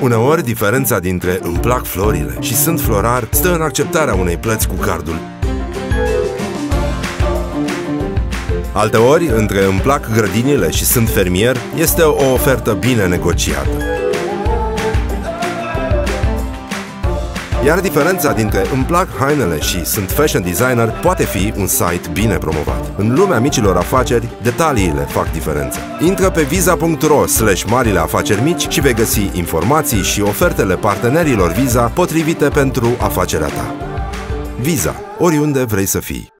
Uneori, diferența dintre îmi plac florile și sunt florar stă în acceptarea unei plăți cu cardul. Alteori, între îmi plac grădinile și sunt fermier, este o ofertă bine negociată. Iar diferența dintre îmi plac hainele și sunt fashion designer poate fi un site bine promovat. În lumea micilor afaceri, detaliile fac diferența. Intră pe visa.ro slash marile afaceri mici și vei găsi informații și ofertele partenerilor Visa potrivite pentru afacerea ta. Visa. Oriunde vrei să fii.